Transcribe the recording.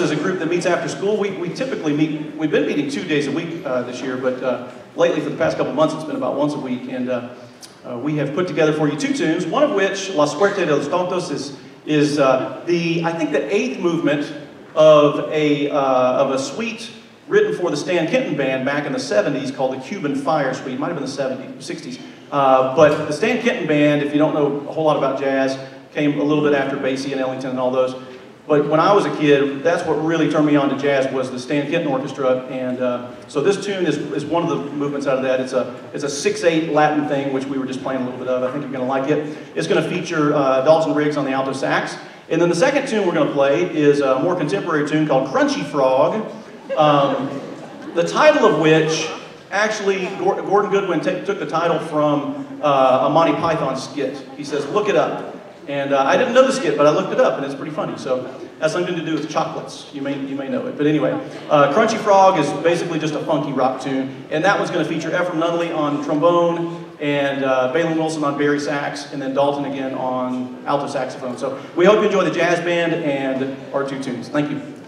is a group that meets after school. We, we typically meet, we've been meeting two days a week uh, this year, but uh, lately for the past couple months it's been about once a week. And uh, uh, we have put together for you two tunes, one of which, La Suerte de los Tontos, is, is uh, the, I think, the eighth movement of a, of a suite written for the Stan Kenton Band back in the 70s called the Cuban Fire Suite. It might have been the 70s, 60s. Uh, but the Stan Kenton Band, if you don't know a whole lot about jazz, came a little bit after Basie and Ellington and all those. But when I was a kid, that's what really turned me on to jazz was the Stan Kenton Orchestra. And uh, so this tune is, is one of the movements out of that. It's a, it's a 6-8 Latin thing, which we were just playing a little bit of. I think you're going to like it. It's going to feature uh, Dalton Riggs on the alto sax. And then the second tune we're going to play is a more contemporary tune called Crunchy Frog, um, the title of which actually Gordon Goodwin took the title from uh, a Monty Python skit. He says, look it up. And uh, I didn't know the skit, but I looked it up, and it's pretty funny. So has something to do with chocolates. You may, you may know it. But anyway, uh, Crunchy Frog is basically just a funky rock tune. And that one's going to feature Ephraim Nunley on trombone, and uh, Balin Wilson on bari sax, and then Dalton again on alto saxophone. So we hope you enjoy the jazz band and our two tunes. Thank you.